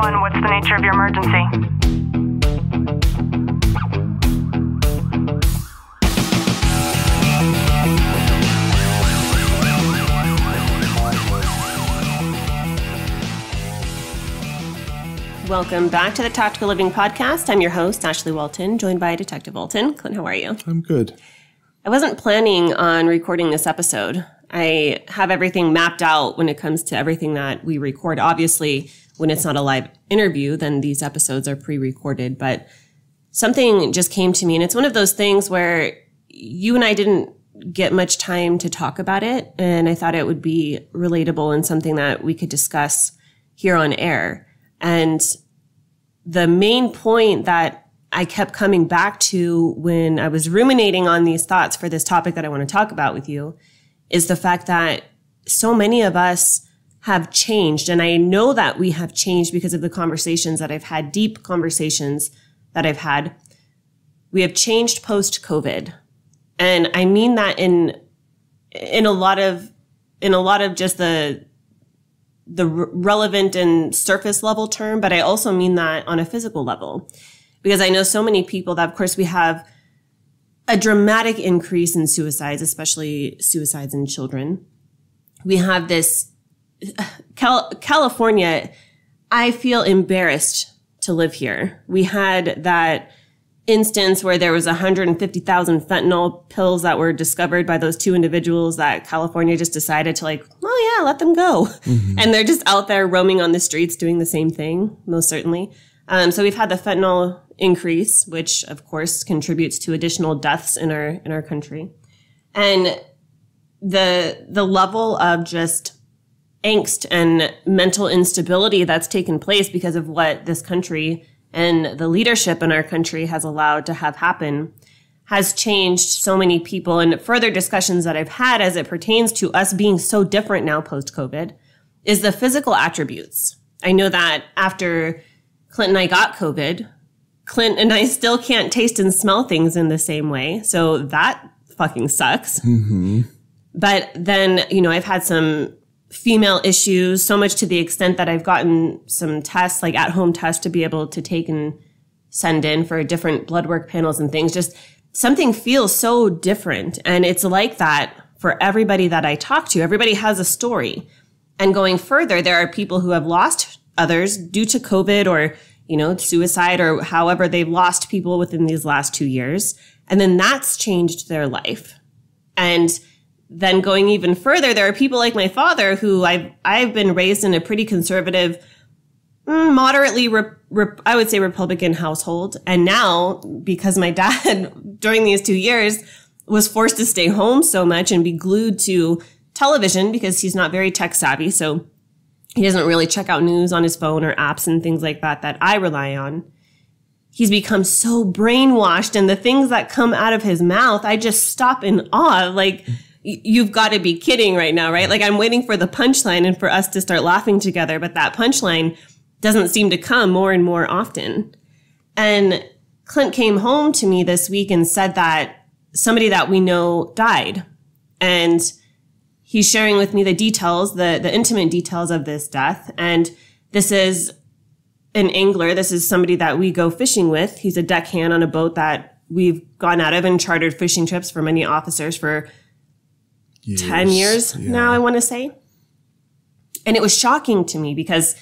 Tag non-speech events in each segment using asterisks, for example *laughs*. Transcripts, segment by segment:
911, what's the nature of your emergency? Welcome back to the Tactical Living Podcast. I'm your host, Ashlie Walton, joined by Detective Walton. Clint, how are you? I'm good. I wasn't planning on recording this episode. I have everything mapped out when it comes to everything that we record. Obviously, when it's not a live interview, then these episodes are pre recorded. But something just came to me, and it's one of those things where you and I didn't get much time to talk about it. And I thought it would be relatable and something that we could discuss here on air. And the main point that I kept coming back to when I was ruminating on these thoughts for this topic that I want to talk about with you is the fact that so many of us have changed. And I know that we have changed because of the conversations that I've had, deep conversations that I've had. We have changed post COVID. And I mean that in, in a lot of, in a lot of just the, the relevant and surface level term, but I also mean that on a physical level. Because I know so many people that, of course, we have a dramatic increase in suicides, especially suicides in children. We have this *sighs* Cal- California. I feel embarrassed to live here. We had that instance where there was 150,000 fentanyl pills that were discovered by those two individuals that California just decided to like, oh yeah, let them go. Mm-hmm. And they're just out there roaming on the streets doing the same thing, most certainly. Um, so we've had the fentanyl increase, which of course contributes to additional deaths in our, in our country. And the, the level of just angst and mental instability that's taken place because of what this country and the leadership in our country has allowed to have happen has changed so many people and further discussions that I've had as it pertains to us being so different now post COVID is the physical attributes. I know that after Clint and I got COVID, Clint and I still can't taste and smell things in the same way. So that fucking sucks. Mm-hmm. But then, you know, I've had some female issues so much to the extent that I've gotten some tests, like at home tests to be able to take and send in for different blood work panels and things. Just something feels so different. And it's like that for everybody that I talk to. Everybody has a story. And going further, there are people who have lost others due to COVID or, you know, suicide or however they've lost people within these last two years. And then that's changed their life. And then going even further, there are people like my father who I've, I've been raised in a pretty conservative, mm, moderately, re, re, I would say Republican household. And now, because my *laughs* dad during these two years was forced to stay home so much and be glued to television because he's not very tech savvy. So he doesn't really check out news on his phone or apps and things like that that I rely on. He's become so brainwashed and the things that come out of his mouth, I just stop in awe. Like, you've got to be kidding right now, right? Like I'm waiting for the punchline and for us to start laughing together, but that punchline doesn't seem to come more and more often. And Clint came home to me this week and said that somebody that we know died. And he's sharing with me the details, the, the intimate details of this death. And this is an angler. This is somebody that we go fishing with. He's a deckhand on a boat that we've gone out of and chartered fishing trips for many officers for years. 10 years yeah. now, I want to say. And it was shocking to me because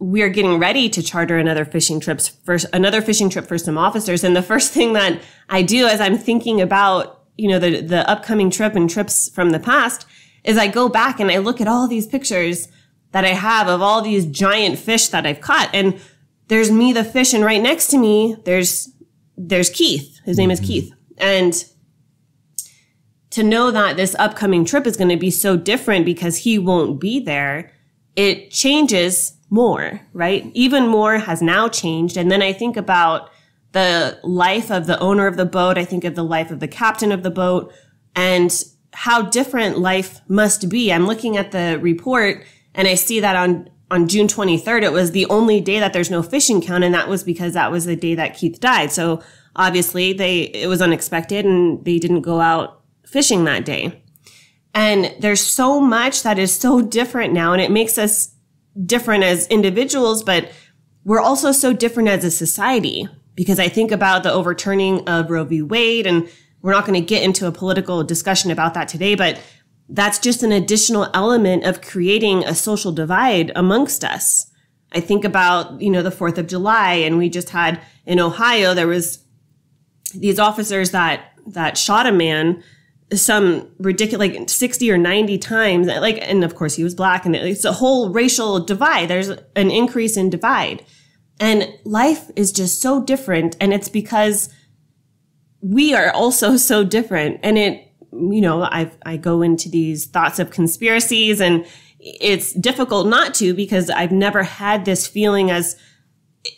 we're getting ready to charter another fishing trips for another fishing trip for some officers. And the first thing that I do as I'm thinking about, you know, the, the upcoming trip and trips from the past is I go back and I look at all these pictures that I have of all these giant fish that I've caught. And there's me, the fish, and right next to me, there's, there's Keith. His name mm-hmm. is Keith. And to know that this upcoming trip is going to be so different because he won't be there, it changes more, right? Even more has now changed. And then I think about the life of the owner of the boat. I think of the life of the captain of the boat and how different life must be. I'm looking at the report and I see that on on June 23rd, it was the only day that there's no fishing count. And that was because that was the day that Keith died. So obviously they, it was unexpected and they didn't go out fishing that day. And there's so much that is so different now. And it makes us different as individuals, but we're also so different as a society because I think about the overturning of Roe v. Wade, and we're not going to get into a political discussion about that today, but that's just an additional element of creating a social divide amongst us. I think about, you know, the 4th of July, and we just had in Ohio, there was these officers that, that shot a man some ridiculous, like 60 or 90 times. Like, and of course he was black and it's a whole racial divide. There's an increase in divide. And life is just so different. And it's because we are also *laughs* so different. And it, you know, I, I go into these thoughts of conspiracies and it's difficult not to because I've never had this feeling as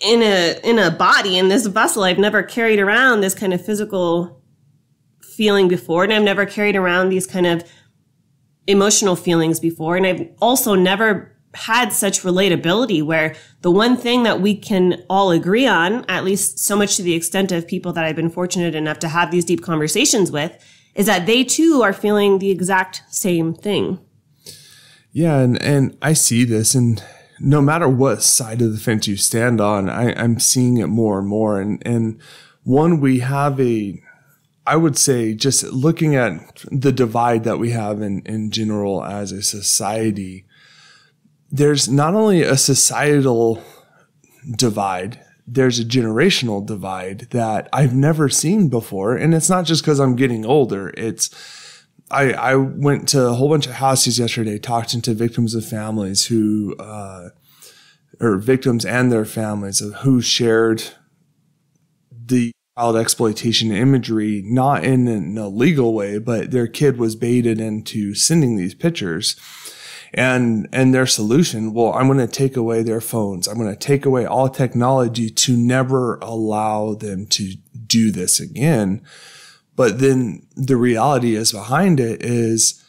in a, in a body, in this vessel. I've never carried around this kind of physical feeling before. And I've never carried around these kind of emotional feelings before. And I've also never had such relatability where the one thing that we can all agree on, at least so much to the extent of people that I've been fortunate enough to have these deep conversations with, is that they too are feeling the exact same thing. Yeah, and, and I see this and no matter what side of the fence you stand on, I, I'm seeing it more and more. And and one, we have a I would say just looking at the divide that we have in, in general as a society, there's not only a societal divide, there's a generational divide that I've never seen before. And it's not just because I'm getting older. It's, I, I went to a whole bunch of houses yesterday, talking to victims of families who, uh, or victims and their families of who shared the child exploitation imagery, not in an illegal way, but their kid was baited into sending these pictures and and their solution well i'm going to take away their phones. I'm going to take away all technology to never allow them to do this again. But then the reality is behind it is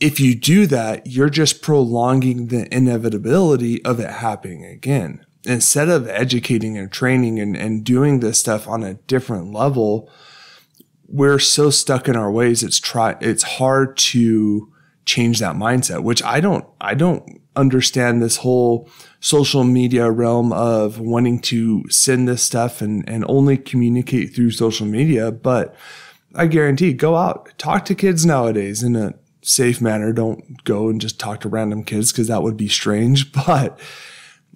if you do that you're just prolonging the inevitability of it happening again. Instead of educating and training and, and doing this stuff on a different level we're so stuck in our ways it's try it's hard to change that mindset, which I don't, I don't understand this whole social media realm of wanting to send this stuff and, and only communicate through social media. But I guarantee go out, talk to kids nowadays in a safe manner. Don't go and just talk to random kids because that would be strange, *laughs* but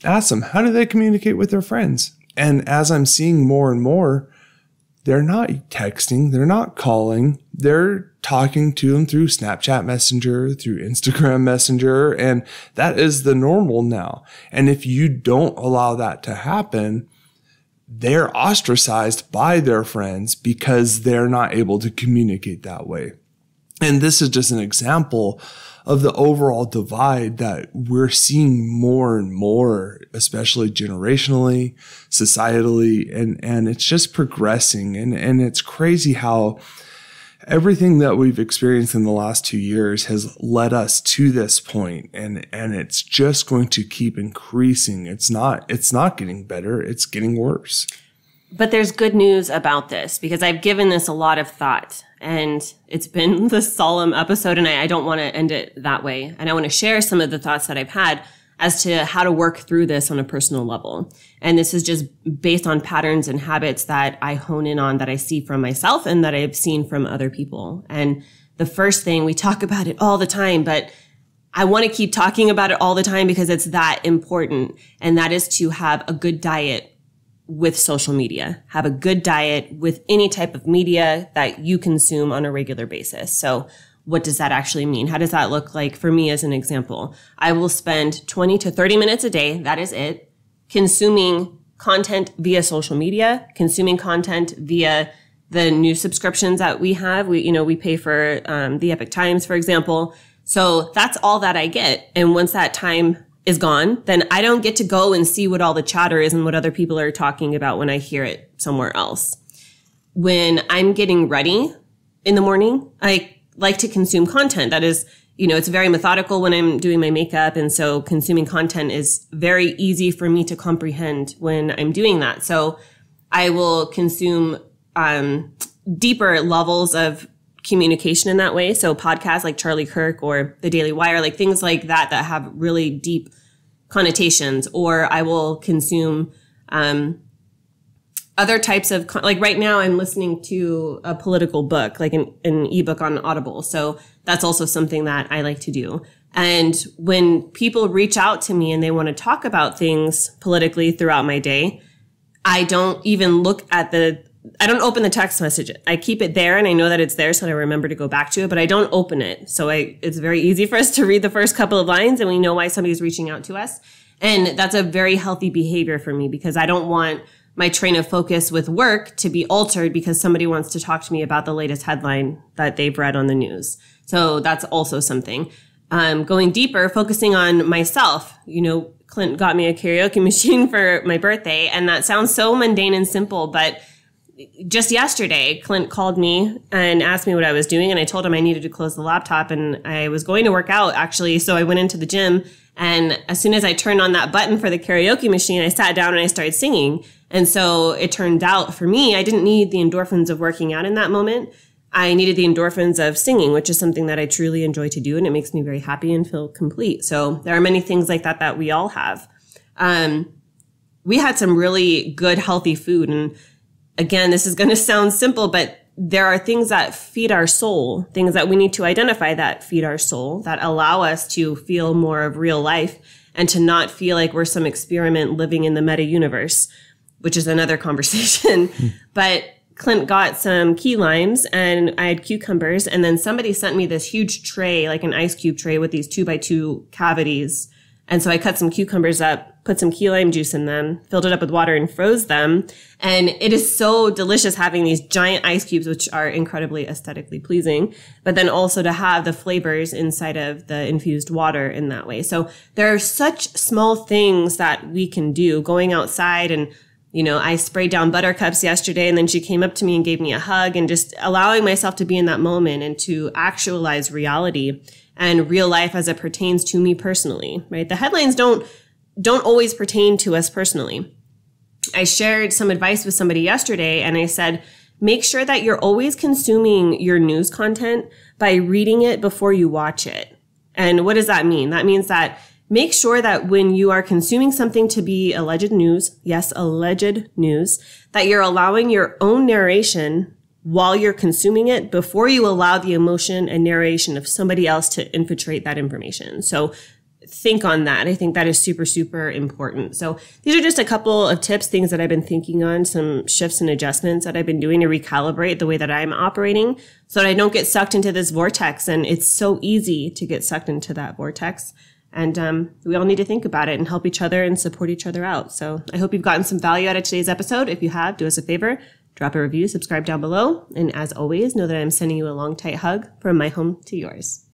ask them, how do they communicate with their friends? And as I'm seeing more and more, they're not texting, they're not calling, they're talking to them through Snapchat Messenger, through Instagram *laughs* Messenger, and that is the normal now. And if you don't allow that to happen, they're ostracized by their friends because they're not able to communicate that way. And this is just an example of the overall divide that we're seeing more and more, especially generationally, societally, and, and it's just progressing. And, and it's crazy how everything that we've experienced in the last two years has led us to this point and and it's just going to keep increasing. It's not it's not getting better. It's getting worse but there's good news about this because I've given this a lot of thought and it's been *laughs* the solemn episode and I, I don't want to end it that way. And I want to share some of the thoughts that I've had as to how to work through this on a personal level. And this is just based on patterns and habits that I hone in on that I see from myself and that I've seen from other people. And the first thing we talk about it all the time, but I want to keep talking about it all the time because it's that important. And that is to have a good diet with social media. Have a good diet with any type of media that you consume on a regular basis. So what does that actually mean? How does that look like for me as an example? I will spend 20 to 30 minutes a day. That is it. Consuming content via social media, consuming content via the new subscriptions that we have. We, you know, we pay for um, the Epoch Times, for example. So that's all that I get. And once that time is gone, then I don't get to go and see what all the chatter is and what other people are talking about when I hear it somewhere else. When I'm getting ready in the morning, I like to consume content that is, you know, it's very methodical when I'm doing my makeup. And so consuming content is very easy for me to comprehend when I'm doing that. So I will consume, um, deeper levels of communication in that way. So podcasts like Charlie Kirk or The Daily Wire, like things like that, that have really deep connotations, or I will consume um, other types of like right now I'm listening to a political book, like an, an ebook on Audible. So that's also something that I like to do. And when people reach out to me and they want to talk about things politically throughout my day, I don't even look at the I don't open the text message. I keep it there and I know that it's there so I remember to go back to it, but I don't open it. So I, it's very easy for us to read the first couple of lines and we know why somebody's reaching out to us. And that's a very healthy behavior for me because I don't want my train of focus with work to be altered because somebody wants to talk to me about the latest headline that they've read on the news. So that's also something. Um, going deeper, focusing on myself, you know, Clint got me a karaoke *laughs* machine for my birthday and that sounds so mundane and simple, but just yesterday, Clint called me and asked me what I was doing, and I told him I needed to close the laptop and I was going to work out actually. So I went into the gym, and as soon as I turned on that button for the karaoke machine, I sat down and I started singing. And so it turned out for me, I didn't need the endorphins of working out in that moment. I needed the endorphins of singing, which is something that I truly enjoy to do, and it makes me very happy and feel complete. So there are many things like that that we all have. Um, we had some really good, healthy food, and again, this is going *laughs* to sound simple, but there are things that feed our soul, things that we need to identify that feed our soul, that allow us to feel more of real life and to not feel like we're some experiment living in the meta universe, which is another *laughs* conversation. Hmm. but Clint got some key limes and I had cucumbers. And then somebody sent me this huge tray, like an ice cube tray with these two by two cavities. And so I cut some cucumbers up put some key lime juice in them, filled it up with water and froze them. And it is so delicious having these giant ice cubes, which are incredibly aesthetically pleasing, but then also to have the flavors inside of the infused water in that way. So there are such small things that we can do going outside and you know, I sprayed down buttercups yesterday and then she came up to me and gave me a hug and just allowing myself to be in that moment and to actualize reality and real life as it pertains to me personally, right? The headlines don't don't always pertain to us personally. I shared some advice with somebody yesterday and I said, make sure that you're always consuming your news content by reading it before you watch it. And what does that mean? That means that make sure that when you are consuming something to be alleged news, yes, alleged news, that you're allowing your own narration while you're consuming it before you allow the emotion and narration of somebody else to infiltrate that information. So think on that. I think that is super, super important. So these are just a couple of tips, things that I've been thinking on, some shifts and adjustments that I've been doing to recalibrate the way that I'm operating so that I don't get sucked into this vortex. And it's so easy to get sucked into that vortex. And um, we all need to think about it and help each other and support each other out. So I hope you've gotten some value out of today's episode. If you have, do us a favor, drop a review, subscribe down below. And as always, know that I'm sending you a long, tight hug from my home to yours.